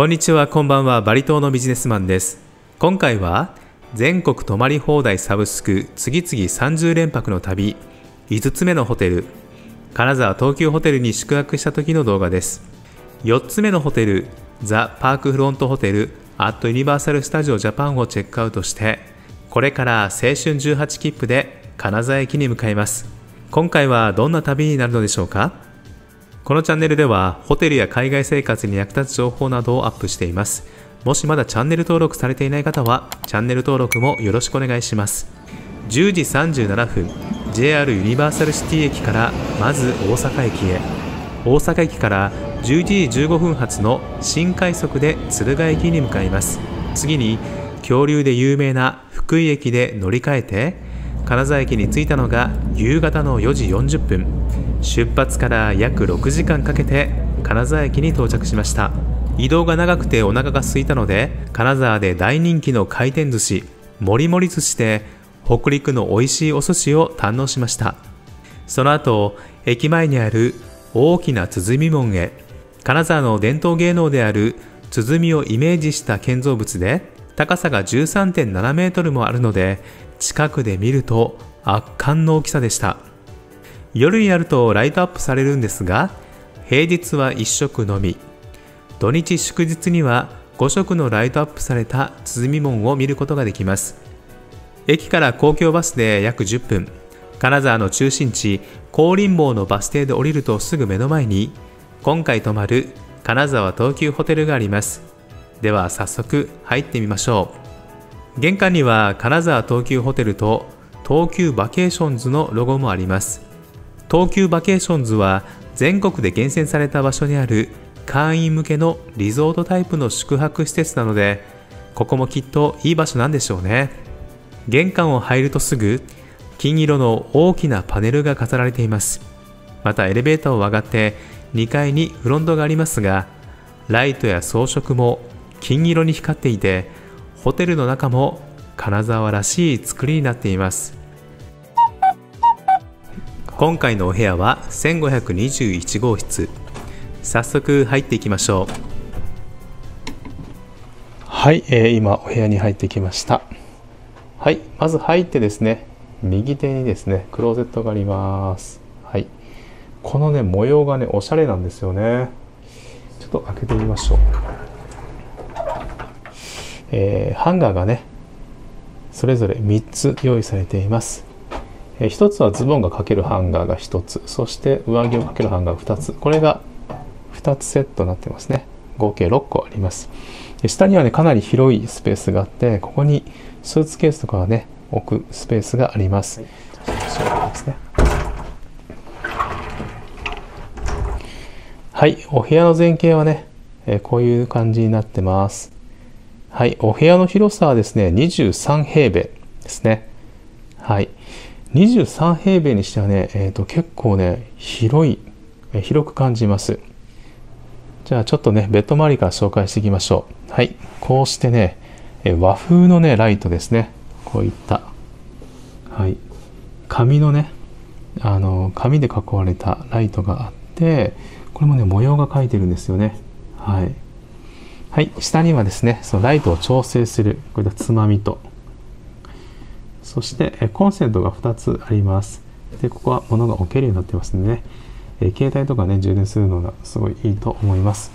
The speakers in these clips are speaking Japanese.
こんにちは、こんばんは。バリ島のビジネスマンです。今回は全国泊まり放題サブスク次々30連泊の旅5つ目のホテル金沢東急ホテルに宿泊した時の動画です。4つ目のホテルザ・パークフロントホテルアットユニバーサル・スタジオ・ジャパンをチェックアウトしてこれから青春18切符で金沢駅に向かいます。今回はどんな旅になるのでしょうか？このチャンネルではホテルや海外生活に役立つ情報などをアップしています。もしまだチャンネル登録されていない方はチャンネル登録もよろしくお願いします。10時37分 JR ユニバーサルシティ駅からまず大阪駅へ大阪駅から11時15分発の新快速で敦賀駅に向かいます次に恐竜で有名な福井駅で乗り換えて金沢駅に着いたのが夕方の4時40分。出発から約6時間かけて金沢駅に到着しました。移動が長くてお腹が空いたので金沢で大人気の回転寿司もりもり寿司で北陸の美味しいお寿司を堪能しました。その後駅前にある大きな鼓門へ金沢の伝統芸能である鼓をイメージした建造物で高さが13.7メートルもあるので近くで見ると圧巻の大きさでした。夜になるとライトアップされるんですが平日は1色のみ。土日祝日には5色のライトアップされた鼓門を見ることができます。駅から公共バスで約10分。金沢の中心地高林坊のバス停で降りるとすぐ目の前に今回泊まる金沢東急ホテルがあります。では早速入ってみましょう。玄関には金沢東急ホテルと東急バケーションズのロゴもあります。東急バケーションズは全国で厳選された場所にある会員向けのリゾートタイプの宿泊施設なのでここもきっといい場所なんでしょうね。玄関を入るとすぐ金色の大きなパネルが飾られています。またエレベーターを上がって2階にフロントがありますがライトや装飾も金色に光っていてホテルの中も金沢らしい作りになっています。今回のお部屋は1521号室。早速入っていきましょう。はい、えー今お部屋に入ってきました。はいまず入ってですね右手にですねクローゼットがあります。はい。このね模様がねおしゃれなんですよね。ちょっと開けてみましょう。えーハンガーがねそれぞれ3つ用意されています。えー1つはズボンがかけるハンガーが1つそして上着をかけるハンガーが2つ。これが2つセットになってますね。合計6個あります。下にはねかなり広いスペースがあってここにスーツケースとかをね置くスペースがあります、そうですね。はいお部屋の前景はね、えーこういう感じになってます。はいお部屋の広さはですね23平米ですね。はい。23平米にしてはね、えー、と結構ね広いえ広く感じます。じゃあちょっとねベッド周りから紹介していきましょう。はい。こうしてねえ和風のねライトですね。こういった。はい。紙のねあの紙で囲われたライトがあってこれもね模様が描いてるんですよね。はい。はい下にはですねそのライトを調整するこういったつまみと。そしてえコンセントが2つあります。でここは物が置けるようになってますんでね。え携帯とかね充電するのがすごいいいと思います。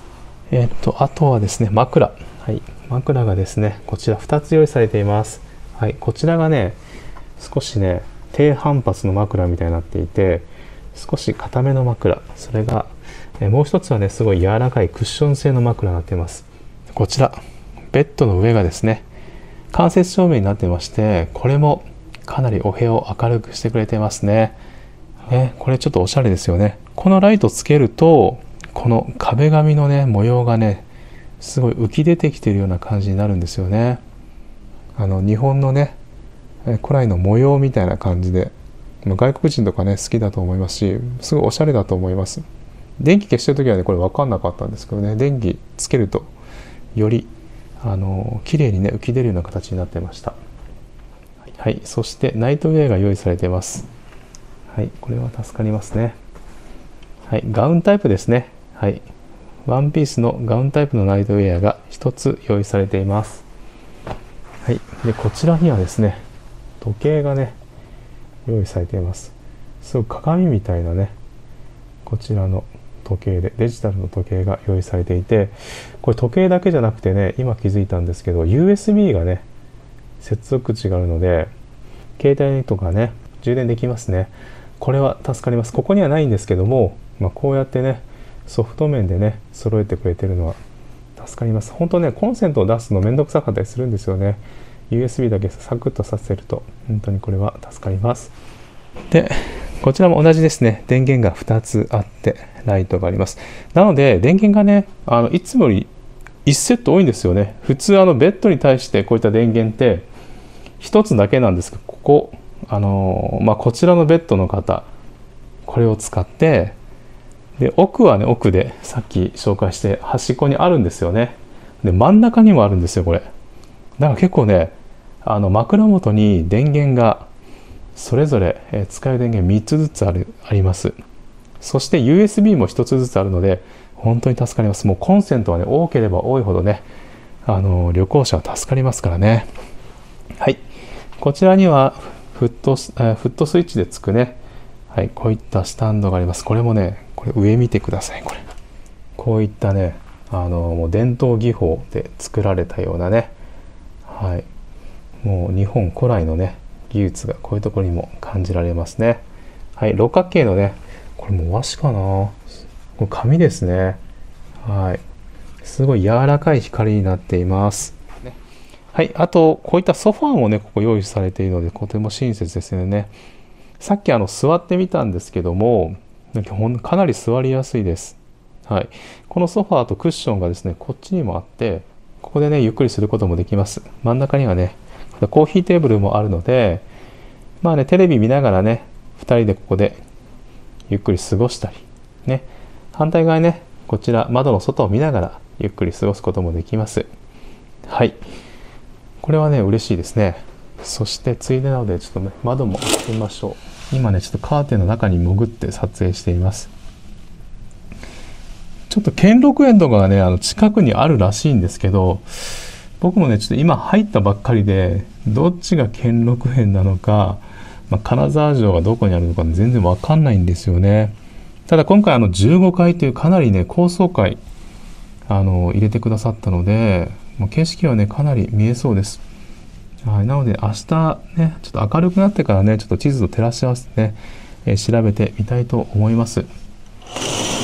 えーっとあとはですね枕。はい枕がですねこちら2つ用意されています。はいこちらがね少しね低反発の枕みたいになっていて少し硬めの枕。それがえもう一つはねすごい柔らかいクッション製の枕になっています。こちらベッドの上がですね間接照明になってましてこれもかなりお部屋を明るくしてくれてますね。ねこれちょっとおしゃれですよね。このライトつけるとこの壁紙のね模様がねすごい浮き出てきてるような感じになるんですよね。あの日本のね古来の模様みたいな感じで外国人とかね好きだと思いますしすごいおしゃれだと思います。電気消してる時はねこれ分かんなかったんですけどね電気つけるとよりあの綺麗にね浮き出るような形になってました。はいそしてナイトウェアが用意されています。はいこれは助かりますね。はいガウンタイプですね。はいワンピースのガウンタイプのナイトウェアが1つ用意されています。はいでこちらにはですね時計がね用意されています。すごく鏡みたいなねこちらの時計でデジタルの時計が用意されていてこれ時計だけじゃなくてね今気づいたんですけど USB がね接続口があるので携帯とかね充電できますね。これは助かります。ここにはないんですけども、まあ、こうやってねソフト面でね揃えてくれてるのは助かります。本当ねコンセントを出すのめんどくさかったりするんですよね。USB だけサクッとさせると。本当にこれは助かります。でこちらも同じですね。電源が2つあってライトがあります。なので電源がねあのいつもより1セット多いんですよね。普通あのベッドに対してこういった電源って1つだけなんですけどここあのまあ、こちらのベッドの方これを使ってで奥はね奥でさっき紹介して端っこにあるんですよね。で真ん中にもあるんですよこれ。だから結構ねあの枕元に電源がそれぞれ使える電源3つずつあるあります。そして USB も1つずつあるので本当に助かります。もうコンセントはね多ければ多いほどねあの旅行者は助かりますからね。はい。こちらにはフットフットスイッチでつくね。はい。こういったスタンドがあります。これもねこれ上見てください。これ。こういったねあのもう伝統技法で作られたようなね。はい。もう日本古来のね技術がこういうところにも感じられますね。はい。六角形のねこれも和紙かな。これ紙ですね。はい。すごい柔らかい光になっています。はい。あと、こういったソファーもね、ここ用意されているので、とても親切ですよね。さっきあの座ってみたんですけども、かなり座りやすいです。はい、このソファーとクッションがですねこっちにもあってここでねゆっくりすることもできます。真ん中にはねコーヒーテーブルもあるのでまあねテレビ見ながらね2人でここでゆっくり過ごしたりね。反対側ねこちら窓の外を見ながらゆっくり過ごすこともできます。はい。これはね嬉しいですね。そしてついでなのでちょっとね窓も開けてみましょう。今ねちょっとカーテンの中に潜って撮影しています。ちょっと兼六園とかがねあの近くにあるらしいんですけど僕もねちょっと今入ったばっかりでどっちが兼六園なのか、まあ、金沢城がどこにあるのか全然わかんないんですよねただ今回あの15階というかなりね高層階あの入れてくださったのでもう景色はねかなり見えそうですはい、なので明日ね、ちょっと明るくなってからね、ちょっと地図と照らし合わせてね、えー、調べてみたいと思います。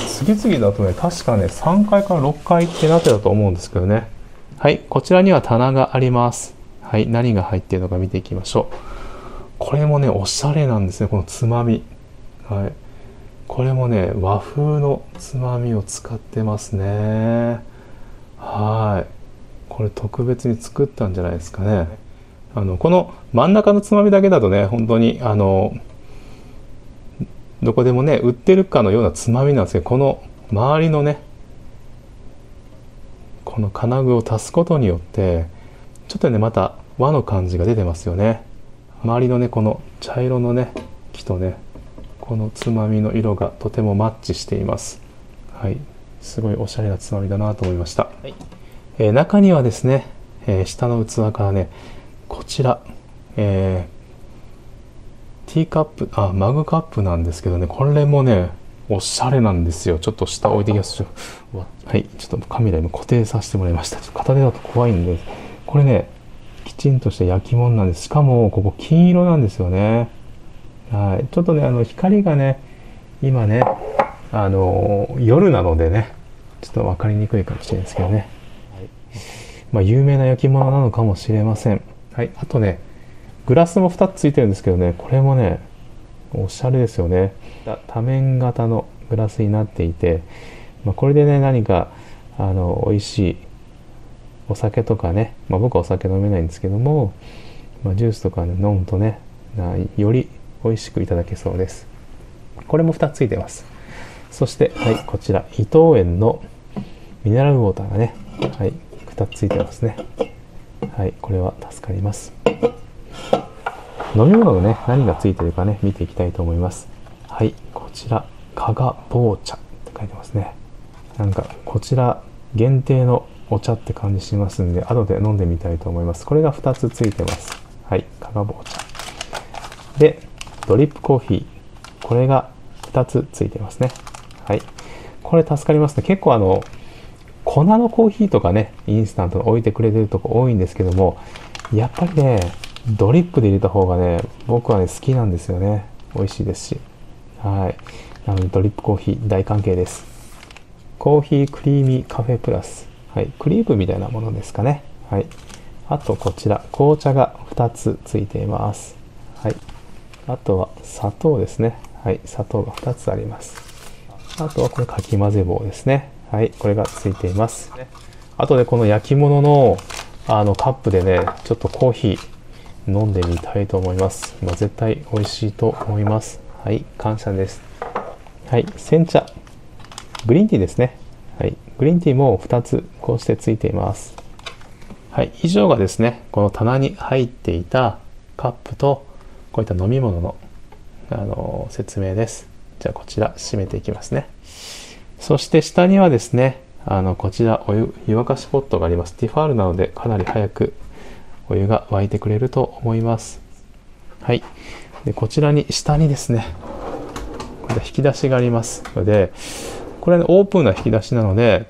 次々だとね、確かね、3階から6階ってなってたと思うんですけどね。はい、こちらには棚があります。はい、何が入っているのか見ていきましょう。これもね、おしゃれなんですね、このつまみ。はい。これもね、和風のつまみを使ってますね。はい。これ特別に作ったんじゃないですかね。あのこの真ん中のつまみだけだとね本当にあのどこでもね売ってるかのようなつまみなんですけどこの周りのねこの金具を足すことによってちょっとねまた和の感じが出てますよね周りのねこの茶色のね木とねこのつまみの色がとてもマッチしています。はい。すごいおしゃれなつまみだなと思いました、はい、えー、中にはですね、えー、下の器からねこちら、えー、ティーカップあマグカップなんですけどねこれもねおしゃれなんですよ。ちょっと下置いてきますはい。ちょっとカメラ今固定させてもらいました。片手だと怖いんで。これねきちんとした焼き物なんです。しかもここ金色なんですよね。はい。ちょっとねあの光がね今ねあの夜なのでねちょっと分かりにくいかもしれないですけどね、はい、まあ有名な焼き物なのかもしれません。はい、あとねグラスも2つついてるんですけどねこれもねおしゃれですよね。多面型のグラスになっていて、まあ、これでね何かあの美味しいお酒とかね、まあ、僕はお酒飲めないんですけども、まあ、ジュースとか、ね、飲むとねより美味しくいただけそうです。これも2つついてます。そしてはいこちら伊藤園のミネラルウォーターがねはい2つついてますね。はいこれは助かります。飲み物がね何がついてるかね見ていきたいと思います。はいこちら加賀棒茶って書いてますね。なんかこちら限定のお茶って感じしますんで後で飲んでみたいと思います。これが2つついてます。はいかがぼお茶。でドリップコーヒー。これが2つついてますね。はい。これ助かりますね。結構あの粉のコーヒーとかねインスタント置いてくれてるとこ多いんですけどもやっぱりねドリップで入れた方がね僕はね好きなんですよね。美味しいですし。はい。なのでドリップコーヒー大関係です。コーヒークリーミーカフェプラス。はい、クリームみたいなものですかね。はい。あとこちら、紅茶が2つついています。はい。あとは砂糖ですね。はい、砂糖が2つあります。あとはこれかき混ぜ棒ですね。はい、これがついています。あとでこの焼き物のあのカップでね、ちょっとコーヒー飲んでみたいと思います。まあ、絶対美味しいと思います。はい、感謝です。はい、煎茶。グリーンティーですね。グリーンティーも2つこうしてついています。はい、以上がですね、この棚に入っていたカップとこういった飲み物のあの説明です。じゃあこちら閉めていきますね。そして下にはですね、あのこちらお湯湯沸かしポットがあります。ティファールなのでかなり早くお湯が沸いてくれると思います。はい。でこちらに下にですね、これ引き出しがありますので、これ、ね、オープンな引き出しなので、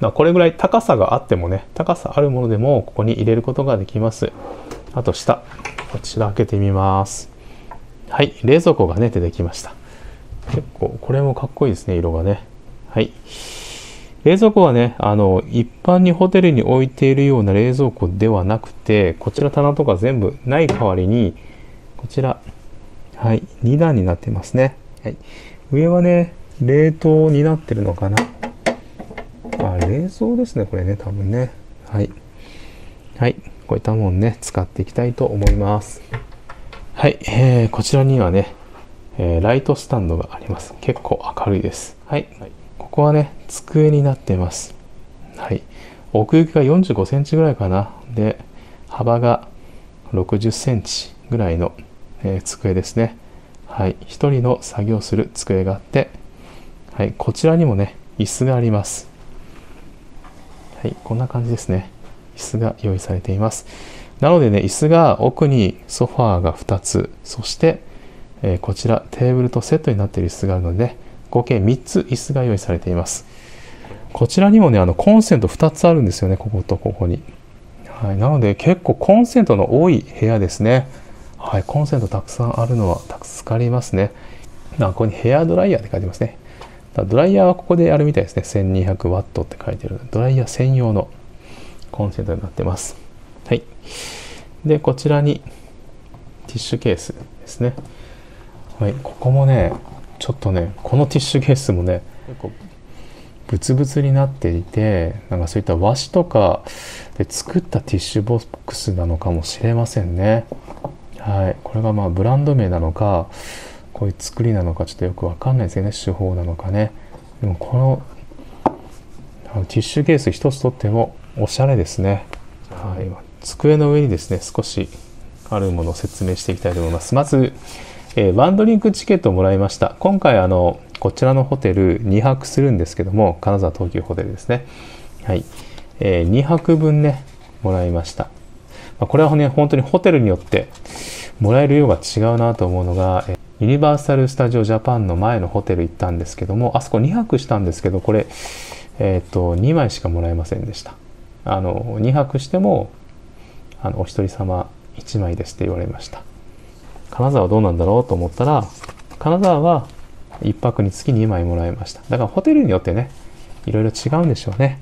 まあ、これぐらい高さがあってもね、高さあるものでもここに入れることができます。あと下、こちら開けてみます。はい、冷蔵庫がね、出てきました。結構、これもかっこいいですね、色がね。はい。冷蔵庫はね、あの、一般にホテルに置いているような冷蔵庫ではなくて、こちら棚とか全部ない代わりに、こちら、はい、2段になってますね。はい。上はね、冷凍になってるのかな？あ冷蔵ですねこれね多分ね。はい。はい。こういったもんね使っていきたいと思います。はい、えー、こちらにはね、えー、ライトスタンドがあります。結構明るいです。はい、はい、ここはね机になってます。はい。奥行きが45センチぐらいかな。で幅が60センチぐらいの、えー、机ですね。はい。1人の作業する机があってはい、こちらにもね、椅子があります。はい、こんな感じですね。椅子が用意されています。なのでね、椅子が奥にソファーが2つ、そして、えー、こちらテーブルとセットになっている椅子があるので、合計3つ椅子が用意されています。こちらにもね、あのコンセント2つあるんですよね、こことここに。はい、なので結構コンセントの多い部屋ですね。はい、コンセントたくさんあるのは助かりますね。ここにヘアドライヤーって書いてますね。だドライヤーはここでやるみたいですね。1200ワットって書いてるドライヤー専用のコンセントになってます。はい。で、こちらにティッシュケースですね。はい。ここもね、ちょっとね、このティッシュケースもね、結構ブツブツになっていて、なんかそういった和紙とかで作ったティッシュボックスなのかもしれませんね。はい。これがまあブランド名なのか、こういう作りなのかちょっとよくわかんないですよね。手法なのかね。でもこのティッシュケース一つとってもおしゃれですね、はい、机の上にですね少しあるものを説明していきたいと思います。まず、えー、ワンドリンクチケットをもらいました。今回あのこちらのホテル2泊するんですけども金沢東急ホテルですね。はい、えー、2泊分ねもらいましたまこれはね本当にホテルによってもらえる量が違うなと思うのが、ユニバーサル・スタジオ・ジャパンの前のホテル行ったんですけどもあそこ2泊したんですけどこれ、えーと、2枚しかもらえませんでした。あの2泊してもあのお一人様1枚ですって言われました。金沢はどうなんだろうと思ったら金沢は1泊につき2枚もらいました。だからホテルによってねいろいろ違うんでしょうね。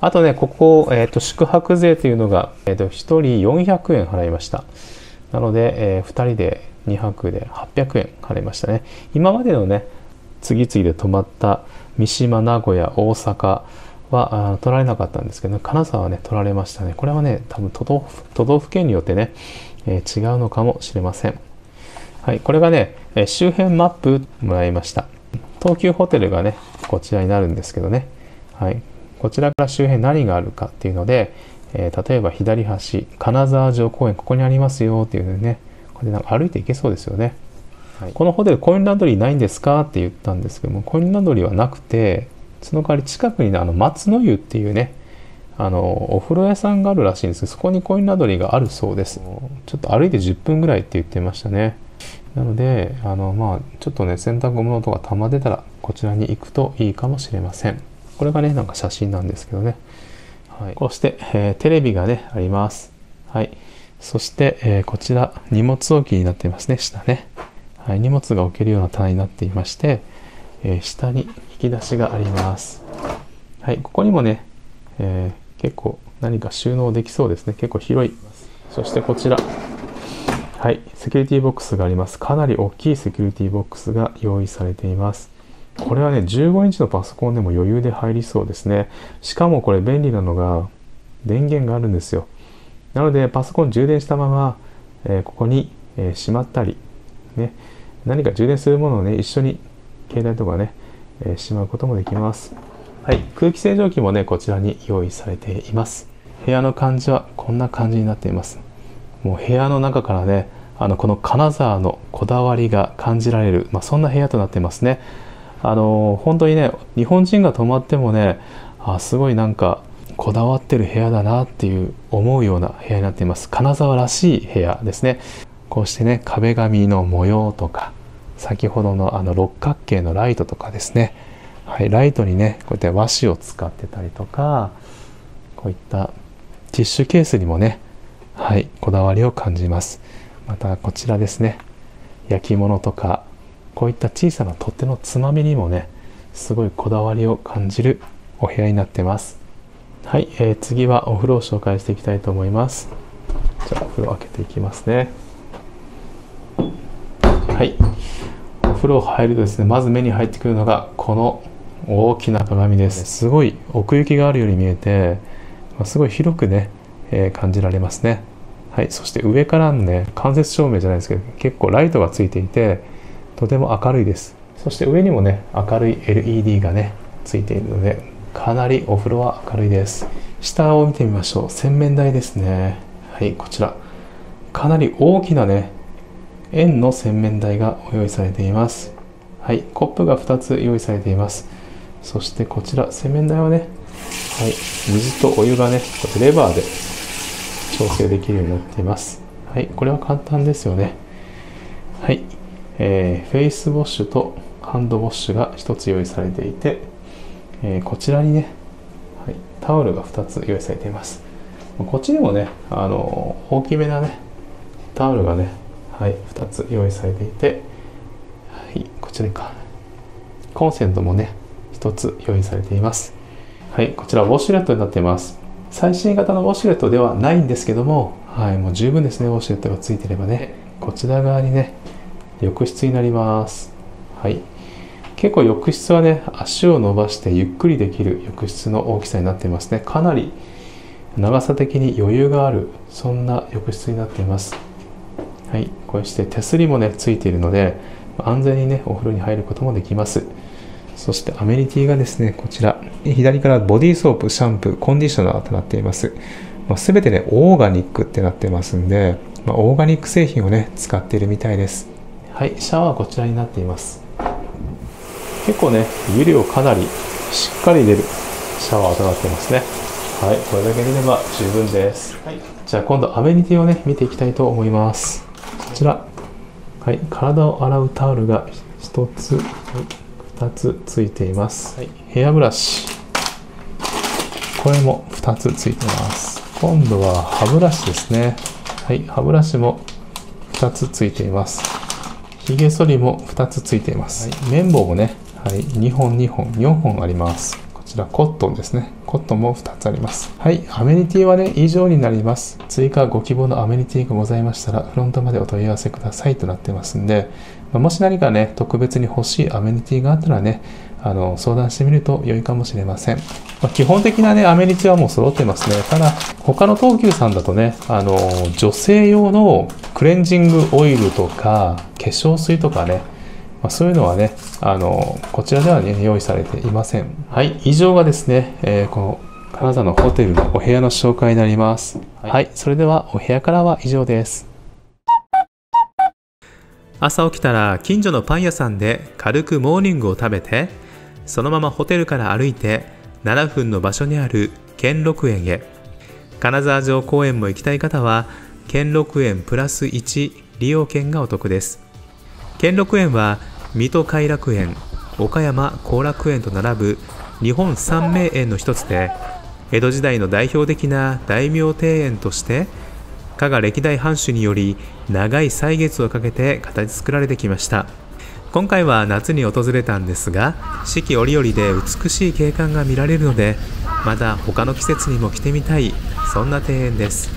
あとねここ、えーと、宿泊税というのが、えーと、1人400円払いました。なので、えー、2人で2泊で800円払いましたね。今までのね次々で泊まった三島名古屋大阪は取られなかったんですけど、金沢はね取られましたね。これはね多分都道府県によってね、えー、違うのかもしれません。はいこれがね、え周辺マップもらいました。東急ホテルがねこちらになるんですけどね。はい。こちらから周辺何があるかっていうので、えー、例えば左端金沢城公園ここにありますよっていうのねこれなんか歩いていけそうですよね、はい、このホテルコインランドリーないんですかって言ったんですけどもコインランドリーはなくてその代わり近くにねあの松の湯っていうねあのお風呂屋さんがあるらしいんですけどそこにコインランドリーがあるそうです。ちょっと歩いて10分ぐらいって言ってましたねなのであのまあちょっとね洗濯物とか溜まってたらこちらに行くといいかもしれません。これがねなんか写真なんですけどね、はい、こうして、えー、テレビがねあります。はい。そして、えー、こちら荷物置きになっていますね。下ね、はい、荷物が置けるような棚になっていまして、えー、下に引き出しがあります。はい。ここにもね、え結構何か収納できそうですね。結構広い。そしてこちら。はい。セキュリティボックスがあります。かなり大きいセキュリティボックスが用意されています。これはね15インチのパソコンでも余裕で入りそうですね。しかもこれ便利なのが電源があるんですよ。なのでパソコン充電したまま、えー、ここに、えー、しまったりね。何か充電するものをね一緒に携帯とかね、えー、しまうこともできます。はい、空気清浄機もねこちらに用意されています。部屋の感じはこんな感じになっています。もう部屋の中からねあのこの金沢のこだわりが感じられる、まあ、そんな部屋となっていますね。あの本当にね日本人が泊まってもねあすごいなんかこだわってる部屋だなっていう思うような部屋になっています。金沢らしい部屋ですね。こうしてね壁紙の模様とか先ほどのあの六角形のライトとかですね。はい、ライトにねこうやって和紙を使ってたりとかこういったティッシュケースにもねはいこだわりを感じます。またこちらですね。焼き物とかこういった小さな取っ手のつまみにもねすごいこだわりを感じるお部屋になってます。はい、えー、次はお風呂を紹介していきたいと思います。じゃあお風呂開けていきますね。はいお風呂入るとですねまず目に入ってくるのがこの大きな鏡です。すごい奥行きがあるように見えてすごい広くね、えー、感じられますねはいそして上からのね間接照明じゃないですけど結構ライトがついていてとても明るいです。そして上にもね明るい LED がねついているのでかなりお風呂は明るいです。下を見てみましょう。洗面台ですね。はいこちら。かなり大きなね円の洗面台が用意されています。はいコップが2つ用意されています。そしてこちら洗面台はね、はい、水とお湯がねこうやってレバーで調整できるようになっています。はいこれは簡単ですよね。はい、えー、フェイスウォッシュとハンドウォッシュが1つ用意されていて、えー、こちらにね、はい、タオルが2つ用意されています。こっちにもねあの大きめなねタオルがね、はい、2つ用意されていて、はい、こちらか。コンセントもね1つ用意されています。はいこちらウォシュレットになっています。最新型のウォシュレットではないんですけどもはいもう十分ですねウォシュレットがついてればね。こちら側にね浴室になります。はい。結構浴室はね足を伸ばしてゆっくりできる浴室の大きさになっていますね。かなり長さ的に余裕があるそんな浴室になっています。はい。こうして手すりもねついているので安全にねお風呂に入ることもできますそしてアメニティがですね、こちら、左からボディーソープ、シャンプー、コンディショナーとなっています。す、べ、てね、オーガニックってなってますんで、まあ、オーガニック製品をね、使っているみたいです。はい、シャワーはこちらになっています。結構ね、湯量かなりしっかり出るシャワーとなっていますね。はい、これだけ見れば十分です。はい、じゃあ今度アメニティをね、見ていきたいと思います。こちら、はい、体を洗うタオルが1つ、はい2つついています、はい、ヘアブラシ。これも2つついてます。今度は歯ブラシですね。はい。歯ブラシも2つついています。ひげ剃りも2つついています、はい、綿棒もね、はい、2本2本4本あります。こちらコットンですね。コットンも2つあります。はい。アメニティはね以上になります。追加ご希望のアメニティがございましたらフロントまでお問い合わせくださいとなってますんでもし何かね、特別に欲しいアメニティがあったらね、あの相談してみると良いかもしれません。まあ、基本的なね、アメニティはもう揃ってますね。ただ、他の東急さんだとね、あの、女性用のクレンジングオイルとか、化粧水とかね、まあ、そういうのはね、あの、こちらではね、用意されていません。はい、以上がですね、えー、この金沢のホテルのお部屋の紹介になります。はい、はい、それではお部屋からは以上です。朝起きたら近所のパン屋さんで軽くモーニングを食べてそのままホテルから歩いて7分の場所にある兼六園へ。金沢城公園も行きたい方は兼六園プラス1利用券がお得です。兼六園は水戸偕楽園岡山後楽園と並ぶ日本三名園の一つで江戸時代の代表的な大名庭園として加賀歴代藩主により長い歳月をかけて形作られてきました。今回は夏に訪れたんですが四季折々で美しい景観が見られるのでまた他の季節にも来てみたいそんな庭園です。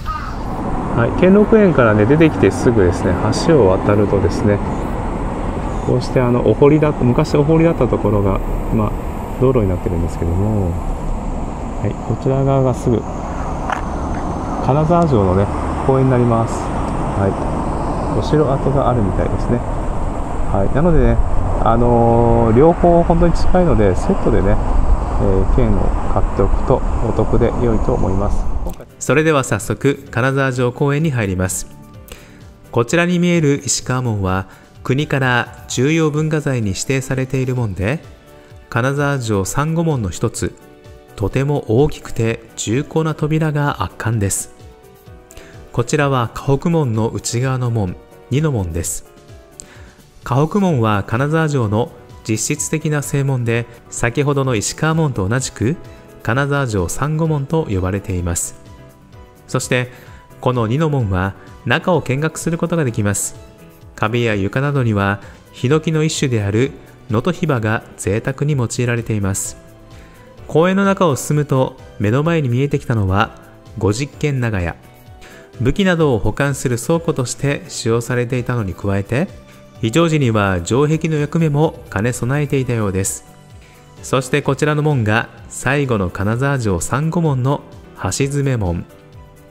はい兼六園からね出てきてすぐですね橋を渡るとですねこうしてあのお堀だ昔お堀だったところがまあ道路になってるんですけどもはいこちら側がすぐ金沢城のね公園になりますはいお城跡があるみたいですねはい、なのでね、あのー、両方本当に近いので、セットでね、えー、券を買っておくとお得で良いと思います。それでは早速、金沢城公園に入ります。こちらに見える石川門は、国から重要文化財に指定されている門で、金沢城三五門の一つ、とても大きくて重厚な扉が圧巻です。こちらは河北門の内側の門、二の門です。河北門は金沢城の実質的な正門で先ほどの石川門と同じく金沢城三五門と呼ばれています。そしてこの二の門は中を見学することができます。壁や床などにはヒノキの一種である能登ヒバが贅沢に用いられています。公園の中を進むと目の前に見えてきたのは五十軒長屋。武器などを保管する倉庫として使用されていたのに加えて非常時には城壁の役目も兼ね備えていたようです。そしてこちらの門が最後の金沢城三五門の橋詰門。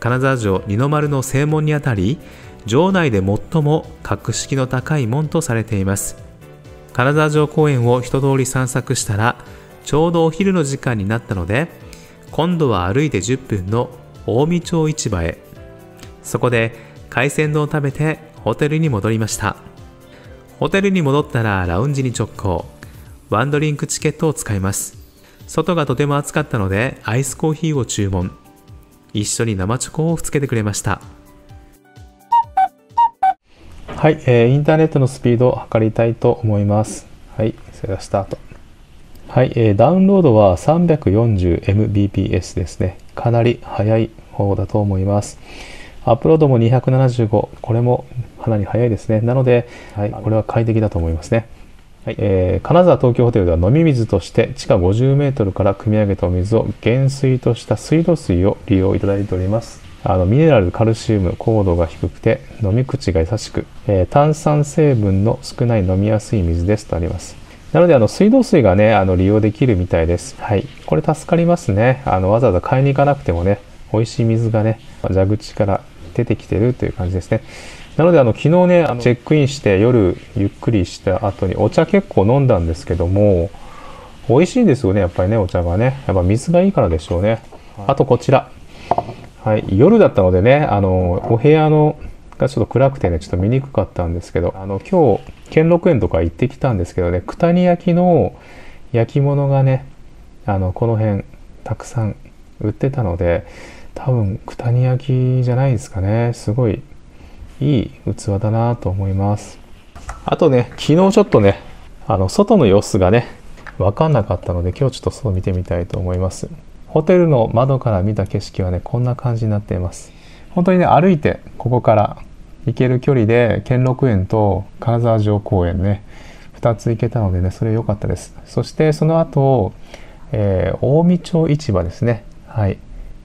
金沢城二の丸の正門にあたり城内で最も格式の高い門とされています。金沢城公園を一通り散策したらちょうどお昼の時間になったので今度は歩いて10分の近江町市場へそこで海鮮丼を食べてホテルに戻りましたホテルに戻ったらラウンジに直行。ワンドリンクチケットを使います。外がとても暑かったのでアイスコーヒーを注文。一緒に生チョコをつけてくれました。はい、えー、インターネットのスピードを測りたいと思います。はい、それではスタート。はい、えー、ダウンロードは 340mbps ですね。かなり速い方だと思います。アップロードも275、これもかなり早いですね。なので、はい、これは快適だと思いますね。はいえー、金沢東京ホテルでは飲み水として地下50メートルから汲み上げたお水を減水とした水道水を利用いただいております。あのミネラル、カルシウム、高度が低くて飲み口が優しく、えー、炭酸成分の少ない飲みやすい水ですとあります。なので、あの、水道水がね、あの、利用できるみたいです。はい。これ助かりますね。あの、わざわざ買いに行かなくてもね、美味しい水がね、蛇口から出てきてるという感じですね。なのであの昨日ねあのチェックインして夜ゆっくりした後にお茶結構飲んだんですけども美味しいんですよねやっぱりねお茶がね。やっぱ水がいいからでしょうね、あとこちら。はい。夜だったのでねあのお部屋のがちょっと暗くてねちょっと見にくかったんですけどあの今日兼六園とか行ってきたんですけどね九谷焼の焼き物がねあのこの辺たくさん売ってたので多分九谷焼じゃないですかねすごいいい器だなと思います。あとね、昨日ちょっとね、あの、外の様子がね、わかんなかったので、今日ちょっと外見てみたいと思います。ホテルの窓から見た景色はね、こんな感じになっています。本当にね、歩いてここから行ける距離で、兼六園と金沢城公園ね、2つ行けたのでね、それ良かったです。そしてその後、えー、近江町市場ですね。はい。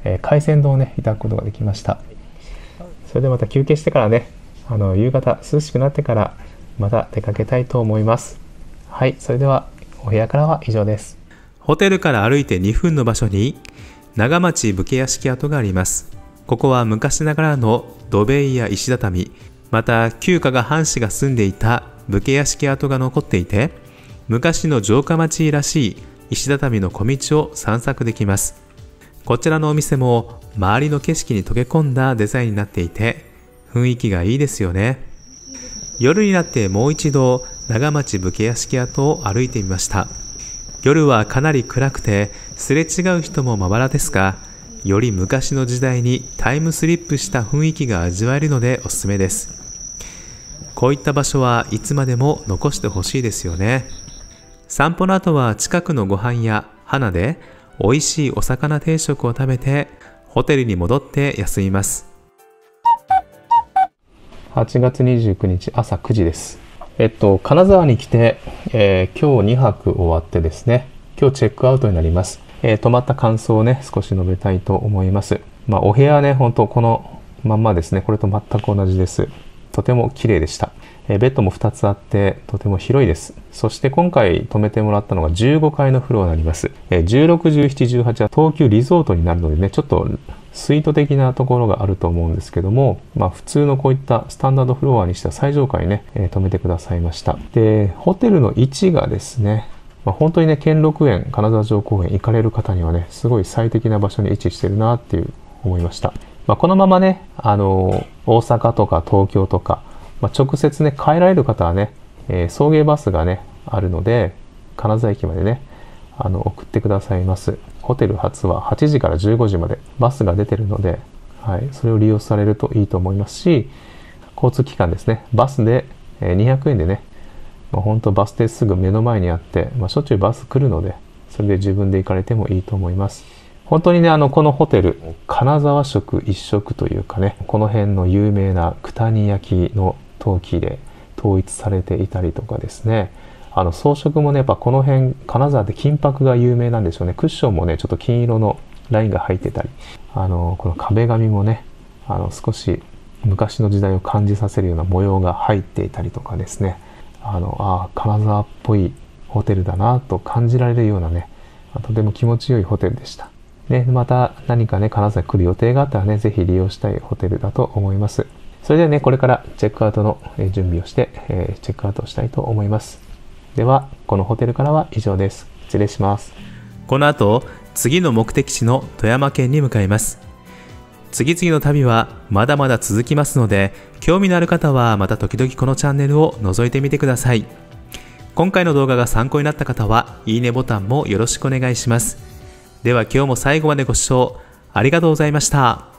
えー、海鮮丼をね、いただくことができました。それでまた休憩してからね、あの、夕方涼しくなってからまた出かけたいと思います。はい、それではお部屋からは以上です。ホテルから歩いて2分の場所に長町武家屋敷跡があります。ここは昔ながらの土塀や石畳、また旧家が藩士が住んでいた武家屋敷跡が残っていて、昔の城下町らしい石畳の小道を散策できます。こちらのお店も周りの景色に溶け込んだデザインになっていて雰囲気がいいですよね。夜になってもう一度長町武家屋敷跡を歩いてみました。夜はかなり暗くてすれ違う人もまばらですがより昔の時代にタイムスリップした雰囲気が味わえるのでおすすめです。こういった場所はいつまでも残してほしいですよね。散歩の後は近くのご飯や花で美味しいお魚定食を食べてホテルに戻って休みます8月29日朝9時ですえっと金沢に来て、えー、今日2泊終わってですね今日チェックアウトになりますえー、泊まった感想をね、少し述べたいと思います。まあ、お部屋はね、ほんとこのまんまですね、これと全く同じです。とても綺麗でした。え、ベッドも2つあって、とても広いです。そして今回泊めてもらったのが15階のフロアになります。えー、16、17、18は東急リゾートになるのでね、ちょっとスイート的なところがあると思うんですけども、まあ普通のこういったスタンダードフロアにしては最上階ね、えー、止めてくださいました。で、ホテルの位置がですね、まあ、本当にね、兼六園、金沢城公園行かれる方にはね、すごい最適な場所に位置してるなっていう思いました。まあ、このままね、あの大阪とか東京とか、まあ、直接ね、帰られる方はね、えー、送迎バスがね、あるので、金沢駅までね、あの、送ってくださいます。ホテル初は8時から15時までバスが出てるので、はい、それを利用されるといいと思いますし、交通機関ですね、バスでえ200円でね、まあ、本当バス停すぐ目の前にあって、まあ、しょっちゅうバス来るので、それで自分で行かれてもいいと思います。本当にね、あの、このホテル、金沢食一食というかね、この辺の有名な九谷焼の陶器で統一されていたりとかですね、あの装飾もね、やっぱこの辺、金沢で金箔が有名なんでしょうね。クッションもね、ちょっと金色のラインが入ってたり、あの、この壁紙もね、あの、少し昔の時代を感じさせるような模様が入っていたりとかですね。あのあ金沢っぽいホテルだなと感じられるようなねとても気持ちよいホテルでした。ね、また何かね、金沢来る予定があったらね、ぜひ利用したいホテルだと思います。それではね、これからチェックアウトの準備をして、えー、チェックアウトしたいと思います。では、このホテルからは以上です。失礼します。この後、次の目的地の富山県に向かいます。次々の旅はまだまだ続きますので、興味のある方はまた時々このチャンネルを覗いてみてください。今回の動画が参考になった方は、いいねボタンもよろしくお願いします。では今日も最後までご視聴ありがとうございました。